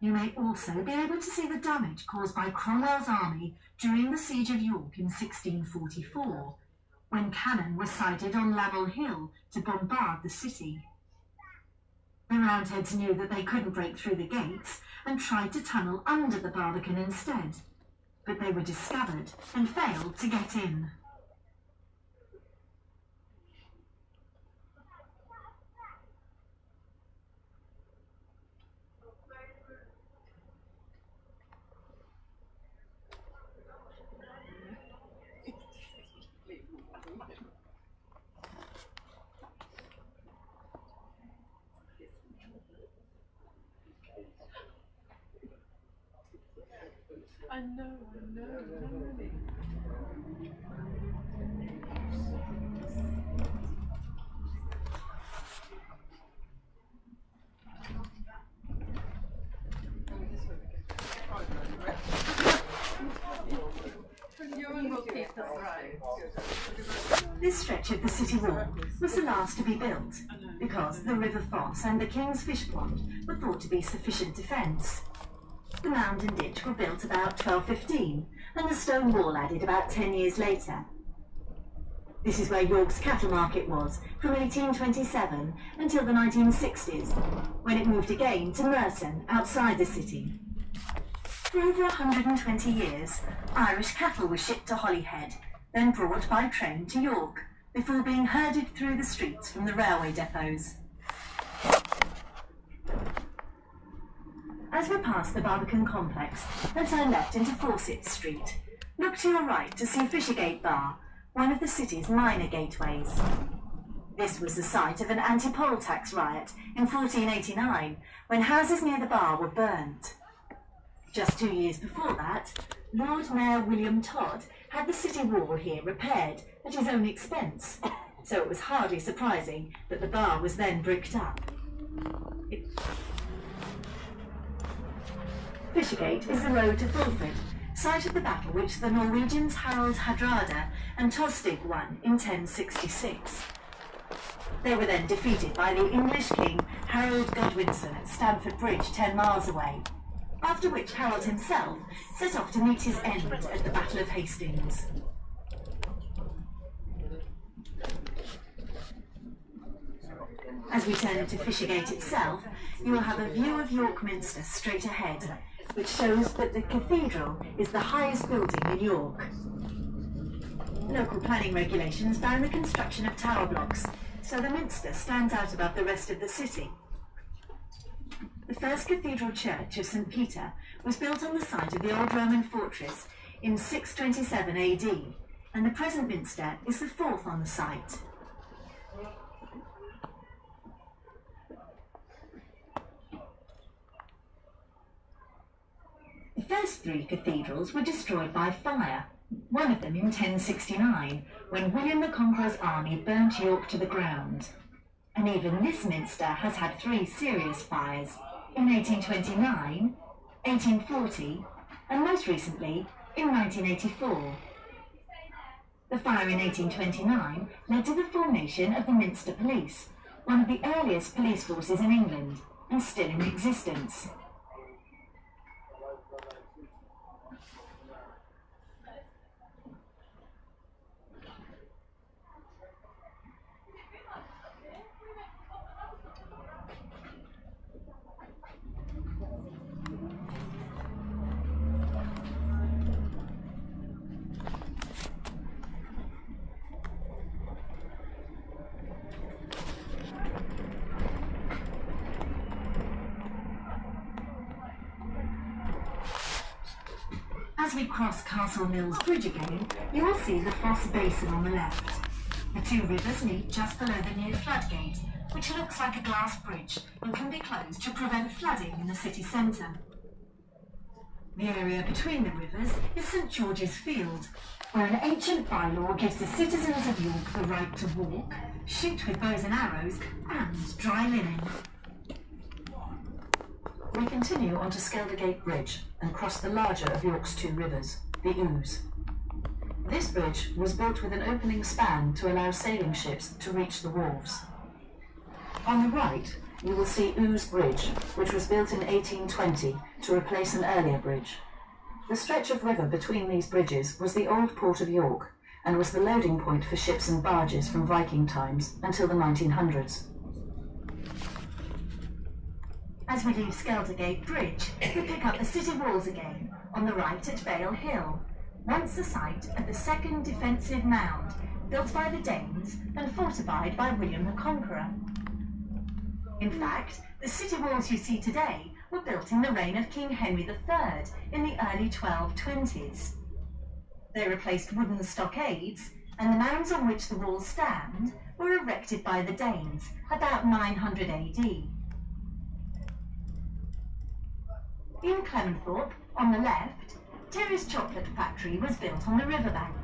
You may also be able to see the damage caused by Cromwell's army during the Siege of York in 1644, when cannon were sighted on Lamel Hill to bombard the city. The Roundheads knew that they couldn't break through the gates and tried to tunnel under the Barbican instead, but they were discovered and failed to get in. I know, I know, really. This stretch of the city wall was the last to be built because the River Foss and the King's Fish Pond were thought to be sufficient defence. The mound and ditch were built about 1215 and the stone wall added about 10 years later. This is where York's cattle market was from 1827 until the 1960s, when it moved again to Murton outside the city. For over 120 years, Irish cattle were shipped to Holyhead, then brought by train to York, before being herded through the streets from the railway depots. As we pass the Barbican complex and turn left into Fawcett Street, look to your right to see Fishergate Bar, one of the city's minor gateways. This was the site of an anti-poll tax riot in 1489, when houses near the bar were burnt. Just two years before that, Lord Mayor William Todd had the city wall here repaired at his own expense, so it was hardly surprising that the bar was then bricked up. It... Fishergate is the road to Fulford, site of the battle which the Norwegians Harald Hardrada and Tostig won in 1066. They were then defeated by the English king Harold Godwinson at Stamford Bridge, 10 miles away, after which Harold himself set off to meet his end at the Battle of Hastings. As we turn into Fishergate itself, you will have a view of York Minster straight ahead, which shows that the cathedral is the highest building in York. Local planning regulations ban the construction of tower blocks, so the Minster stands out above the rest of the city. The first cathedral church of St. Peter was built on the site of the old Roman fortress in 627 AD, and the present minster is the fourth on the site. First three cathedrals were destroyed by fire, one of them in 1069, when William the Conqueror's army burnt York to the ground. And even this minster has had three serious fires, in 1829, 1840, and most recently, in 1984. The fire in 1829 led to the formation of the Minster Police, one of the earliest police forces in England, and still in existence. Thank you. As we cross Castle Mills Bridge again, you will see the Foss Basin on the left. The two rivers meet just below the new floodgate, which looks like a glass bridge and can be closed to prevent flooding in the city centre. The area between the rivers is St George's Field, where an ancient bylaw gives the citizens of York the right to walk, shoot with bows and arrows, and dry linen. We continue onto Skeldergate Bridge and cross the larger of York's two rivers, the Ouse. This bridge was built with an opening span to allow sailing ships to reach the wharves. On the right, you will see Ouse Bridge, which was built in 1820 to replace an earlier bridge. The stretch of river between these bridges was the old port of York and was the loading point for ships and barges from Viking times until the 1900s. As we leave Skeldergate Bridge, we pick up the city walls again, on the right at Baile Hill, once the site of the second defensive mound, built by the Danes and fortified by William the Conqueror. In fact, the city walls you see today were built in the reign of King Henry III in the early 1220s. They replaced wooden stockades, and the mounds on which the walls stand were erected by the Danes about 900 AD. In Clementhorpe, on the left, Terry's chocolate factory was built on the riverbank.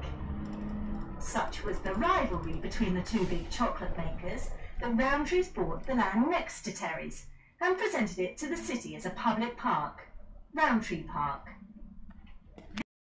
Such was the rivalry between the two big chocolate makers that Rowntree's bought the land next to Terry's and presented it to the city as a public park, Rowntree Park.